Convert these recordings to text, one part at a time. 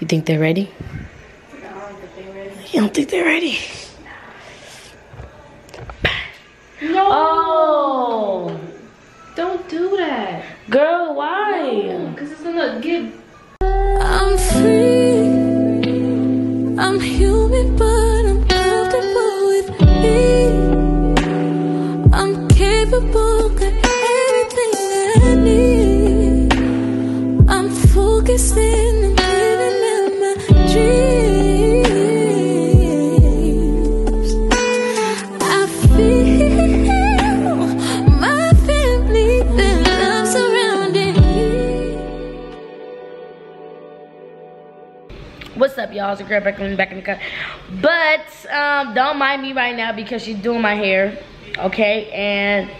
You think they're ready? No, I don't think they're ready. You don't think they're ready? No. Oh, Don't do that. girl, why? Because it's gonna get. I'm free. I'm human, but What's up, y'all? It's your girl back in back in the car. But um, don't mind me right now because she's doing my hair, okay? And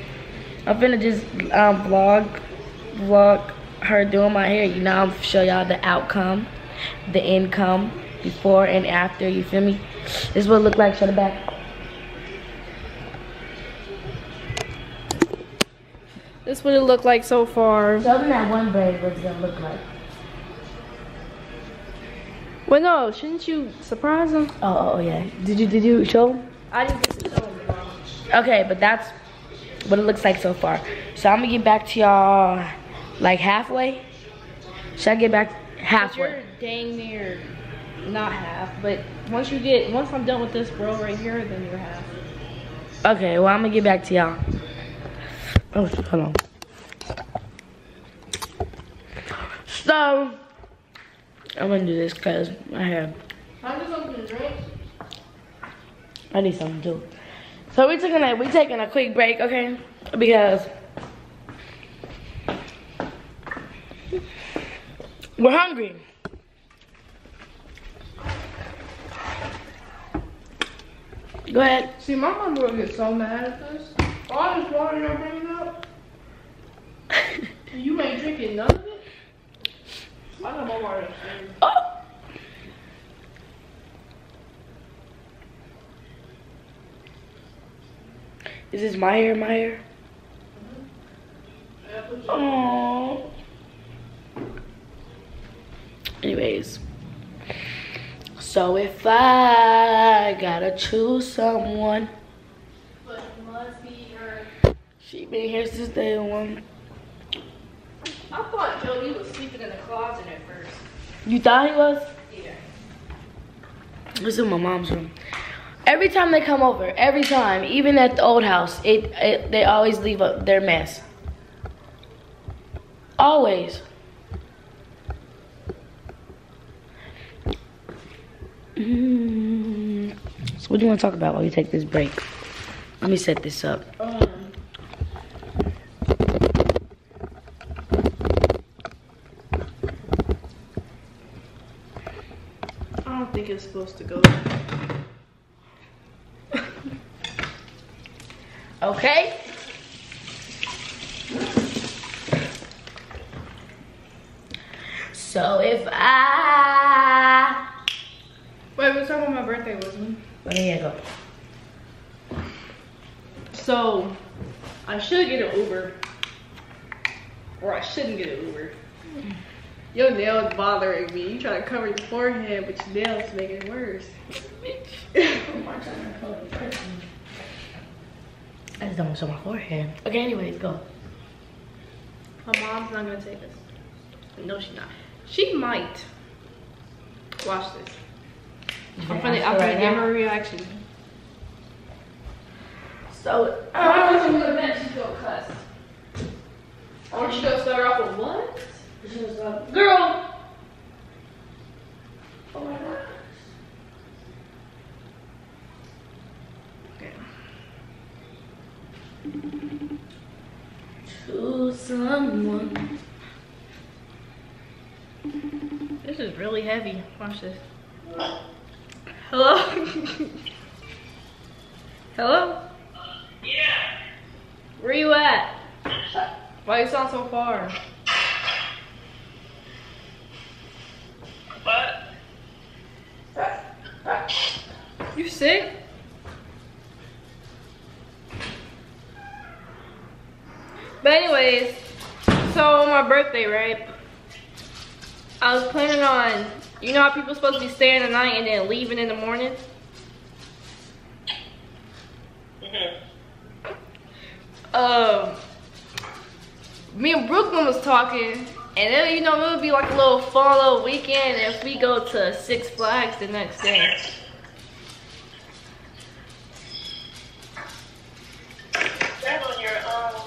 I'm finna just um, vlog, vlog her doing my hair. You know, I'm show y'all the outcome, the income, before and after. You feel me? This is what it look like. Show the back. This is what it looked like so far. Show them that one braid. What it's gonna look like. Well, no, shouldn't you surprise them? Oh, oh, oh, yeah. Did you did you show? 'em? I didn't get to show them. Okay, but that's what it looks like so far. So I'm gonna get back to y'all like halfway. Should I get back But halfway? you're dang near not half. But once you get, once I'm done with this bro right here, then you're half. Okay, well I'm gonna get back to y'all. Oh, hold on. So I'm gonna do this cause my hair. I'm just opening. I need something too. So we taking a we taking a quick break, okay? Because we're hungry. Go ahead. See, my mom will get so mad at this. All this water you're bringing up, you ain't drinking none of it. I got my water upstairs. Oh. Is this hair? My? Oh. Anyways, so if I gotta choose someone, But must be her. she been here since day one. I thought Jody was sleeping in the closet at first. You thought he was? Yeah. This is my mom's room. Every time they come over, every time, even at the old house, it, it they always leave up their mess. Always. Mm. So what do you want to talk about while we take this break? Let me set this up. Um. Supposed to go. Okay. So if I Wait, what time of my birthday wasn't it? there you go. So, I should get an Uber. Or I shouldn't get an Uber. Your nails bothering me. You try to cover your forehead, but your nails make it worse. I just don't want to show my forehead. Okay, anyways, go. My mom's not gonna take us. No, she's not. She might. Watch this. I'm gonna, I'm gonna give her a reaction. So, I um, want you to bet she's gonna cuss. I want you to start off with what? Girl! Oh my god. Okay. To someone. This is really heavy. Watch this. Hello? Hello? Yeah. Where you at? Why you sound so far? Sick? But anyways, so on my birthday, right? I was planning on You know how people supposed to be staying the night and then leaving in the morning? Um, me and Brooklyn was talking, and then you know it would be like a little fun little weekend if we go to Six Flags the next day. That's on your um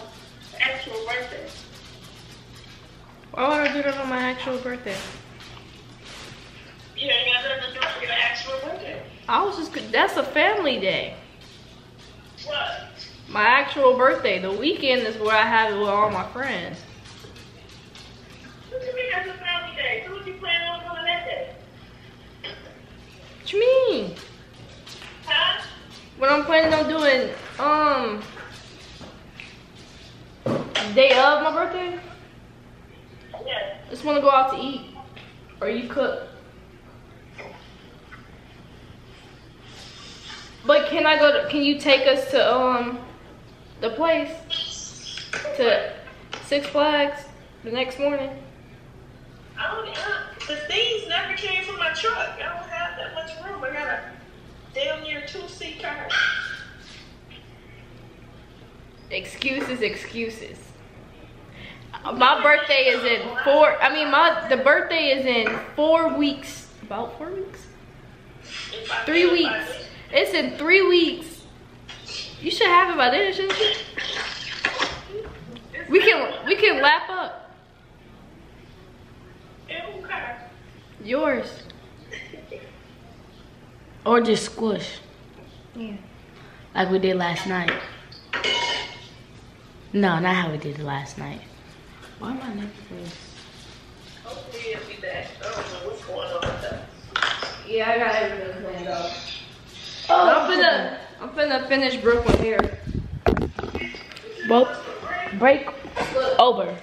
actual birthday. Why would I do that on my actual birthday? Got nothing to do with your actual birthday. I was just that's a family day. What? My actual birthday. The weekend is where I have it with all my friends. What you mean that's a family day? So what you planning on doing that day? What you mean? Huh? What I'm planning on doing, um, day of my birthday. Just want to go out to eat, or you cook. But can I go? To, can you take us to um the place to Six Flags the next morning? I don't, uh, the things never came from my truck. I don't have that much room. I got a damn near two seat car. Excuses, excuses. My birthday is in four. I mean, my the birthday is in four weeks. About four weeks. Three weeks. It's in three weeks. You should have it by then, shouldn't you? We can we can lap up yours. Or just squish. Yeah. Like we did last night. No, not how we did it last night. Why am I never Hopefully it'll be back. I don't know what's going on with that. Yeah, I got everything planned out. I'm finna I'm finna finish Brooklyn here. Well, break over.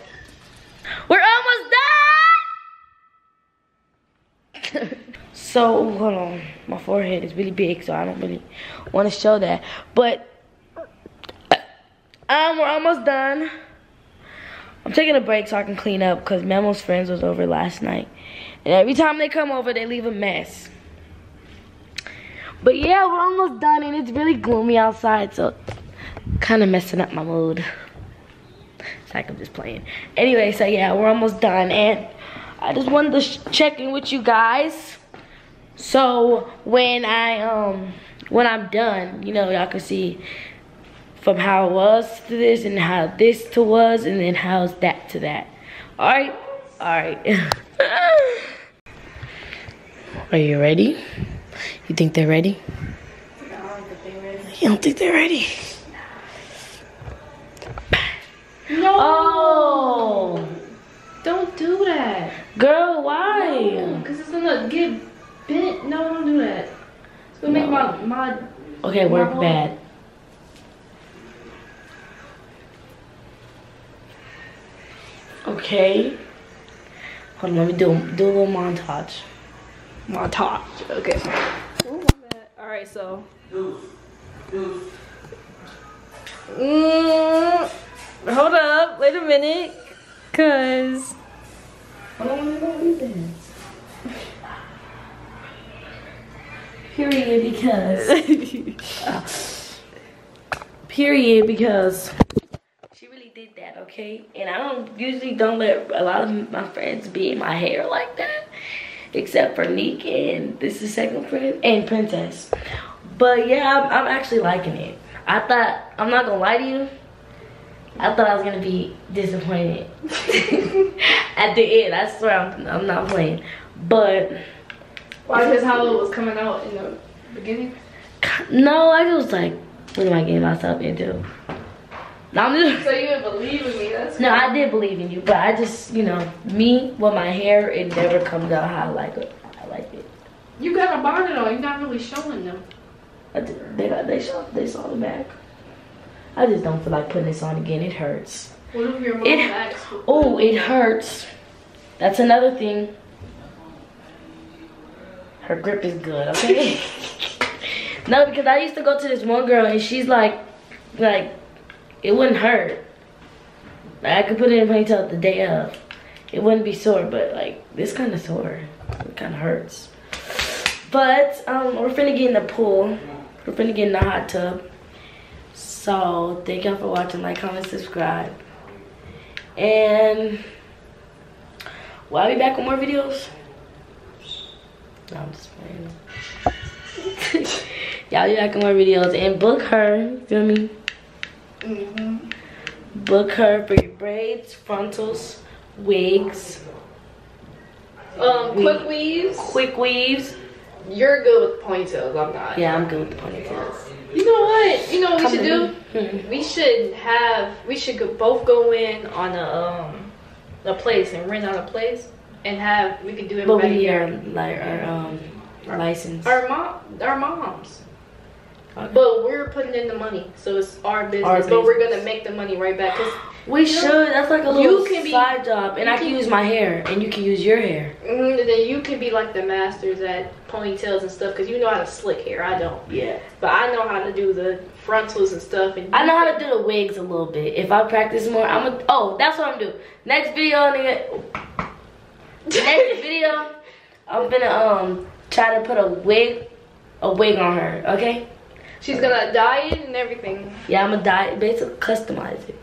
We're almost done! so, hold on. My forehead is really big, so I don't really want to show that. But, um, we're almost done. I'm taking a break so I can clean up because Memo's friends was over last night. And every time they come over, they leave a mess. But yeah, we're almost done and it's really gloomy outside, so kind of messing up my mood. It's like I'm just playing. Anyway, so yeah, we're almost done, and I just wanted to check in with you guys. So when I um when I'm done, you know, y'all can see from how it was to this, and how this to was, and then how's that to that. All right, all right. Are you ready? You think they're ready? You don't think they're ready? No, Oh, don't do that. girl, why? Cause it's gonna get bent. No, don't do that. It's gonna make my my. Okay, work No. bad. Okay. Hold on, let me do do a little montage. Montage. Okay. All right, so. Mm, hold up. Wait a minute. Cause. Period, because. period, because. She really did that, okay? And I don't usually don't let a lot of my friends be in my hair like that. Except for Neek and this is second friend and Princess. But yeah, I'm, I'm actually liking it. I thought, I'm not gonna lie to you. I thought I was gonna be disappointed at the end. I swear I'm, I'm not playing. But Why? Because how it was coming out in the beginning. no, I just was like, what am I getting myself into? No, I'm just. So you didn't believe in me? That's No, I did believe in you, but I just, you know, me with my hair, it never comes out how I like it. I like it. You got a bonnet on. You're not really showing them. I did, they got they saw they saw the back. I just don't feel like putting this on again. It hurts. What if your mom It- asks? Oh, it hurts. That's another thing. Her grip is good, okay? no, because I used to go to this one girl and she's like, like, it wouldn't hurt. Like, I could put it in ponytail the day of. It wouldn't be sore, but like, this kind of sore. It kind of hurts. But um, we're finna get in the pool. We're finna get in the hot tub. So thank y'all for watching. Like, comment, subscribe. And will I be back with more videos? No, I'm just playing. y'all be back with more videos and book her. You feel me? Mm-hmm. Book her for your braids, frontals, wigs, Um, quick weaves. quick weaves. You're good with ponytails. I'm not. Yeah, I'm good with the ponytails. You know what? You know what we should do? Hmm. We should have. We should both go in on a um a place and rent out a place and have. We could do it. But we here. are like our um license. Our mom, our moms. Okay. But we're putting in the money, so it's our business. Our But we're gonna make the money right back. Cause we should. That's like a You little can be- side job, and I can can- use my hair, and you can use your hair. mm, then you can be like the masters at ponytails and stuff, cause you know how to slick hair. I don't, Yeah. but I know how to do the frontals and stuff. And I know how to do the wigs a little bit. If I practice more, I'm a. Oh, that's what I'm doing. Next video, nigga. Next video, I'm gonna um try to put a wig, a wig on her. Okay. She's gonna dye it and everything. Yeah, I'm gonna dye, it, basically customize it,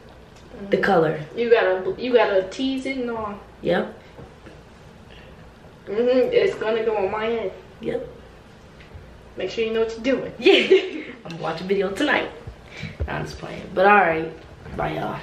the color. You gotta, you gotta tease it and all. Yep. hmm It's gonna go on my head. Yep. Make sure you know what you're doing. Yeah. I'm watching video tonight. I'm just playing. But alright. Bye y'all.